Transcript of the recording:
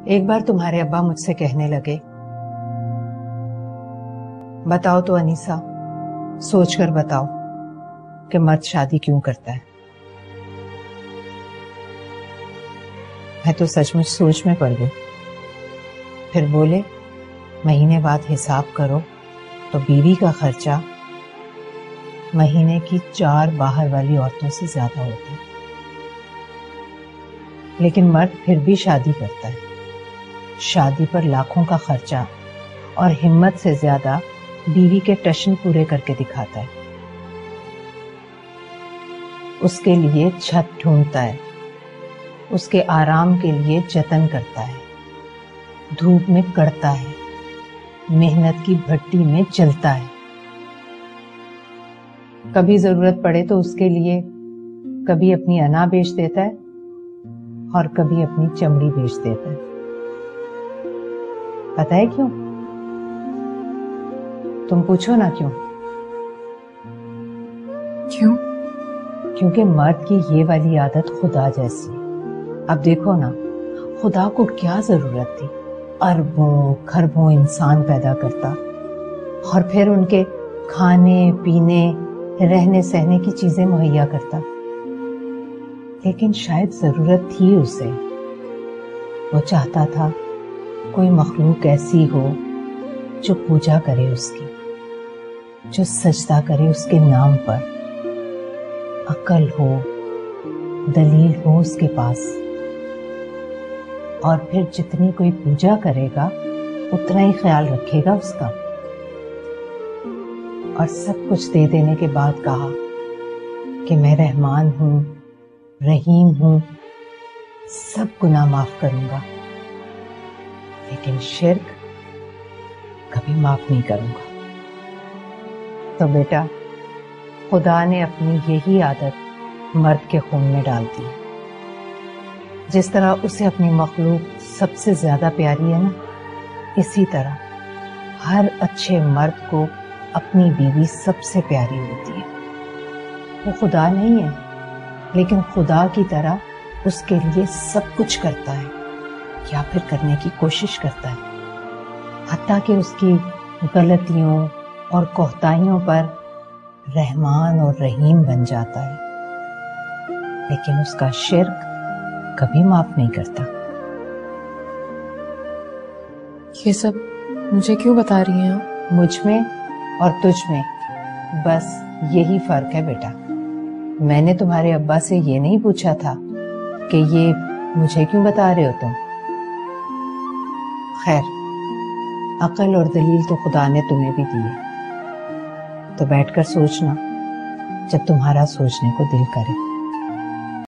एक बार तुम्हारे अब्बा मुझसे कहने लगे, बताओ तो अनीसा, सोचकर बताओ कि मर्द शादी क्यों करता है? मैं तो सचमुच सोच में पड़ गई। फिर बोले, महीने बाद हिसाब करो तो बीवी का खर्चा महीने की चार बाहर वाली औरतों से ज़्यादा होती है। लेकिन मर्द फिर भी शादी करता है। शादी पर लाखों का खर्चा और हिम्मत से ज़्यादा बीवी के टशन पूरे करके दिखाता है। उसके लिए छत ढूंढता है। उसके आराम के लिए जतन करता है। धूप में कड़ता है। मेहनत की भट्टी में जलता है। कभी ज़रूरत पड़े तो उसके लिए कभी अपनी अना बेच देता है और कभी अपनी चमड़ी बेच देता है। पता है क्यों? तुम पूछो ना क्यों? क्यों? क्योंकि मर्द की ये वाली आदत खुदा जैसी अब देखो ना खुदा को क्या ज़रूरत थी? अरबों खरबों इंसान पैदा करता। और फिर उनके खाने पीने रहने सहने की चीज़ें मुहैया करता। लेकिन शायद ज़रूरत थी उसे। वो चाहता था कोई मखलूक ऐसी हो जो पूजा करे उसकी, जो सजदा करे उसके नाम पर। अकल हो, दलील हो उसके पास। और फिर जितनी कोई पूजा करेगा, उतना ही ख्याल रखेगा उसका। और सब कुछ दे देने के बाद कहा कि मैं रहमान हूँ, रहीम हूँ, सब गुनाह माफ़ करूँगा। लेकिन शिरक कभी माफ़ नहीं करूँगा। तो बेटा, खुदा ने अपनी यही आदत मर्द के खून में डाल दी। जिस तरह उसे अपनी मखलूक सबसे ज़्यादा प्यारी है ना, इसी तरह हर अच्छे मर्द को अपनी बीवी सबसे प्यारी होती है। वो खुदा नहीं है, लेकिन खुदा की तरह उसके लिए सब कुछ करता है। या फिर करने की कोशिश करता है। हती कि उसकी गलतियों और कोहताइयों पर रहमान और रहीम बन जाता है। लेकिन उसका शिरक कभी माफ़ नहीं करता। ये सब मुझे क्यों बता रही हैं आप? मुझमें और तुझ में बस यही फ़र्क है बेटा। मैंने तुम्हारे अब्बा से ये नहीं पूछा था कि ये मुझे क्यों बता रहे हो तुम? खैर, अकल और दलील तो खुदा ने तुम्हें भी दी है। तो बैठकर सोचना, जब तुम्हारा सोचने को दिल करे।